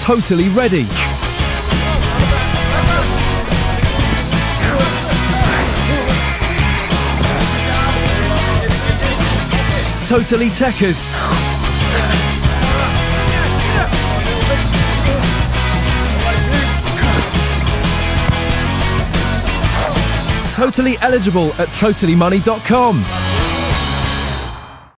Totally ready. Totally Techers. Totally eligible at totallymoney.com.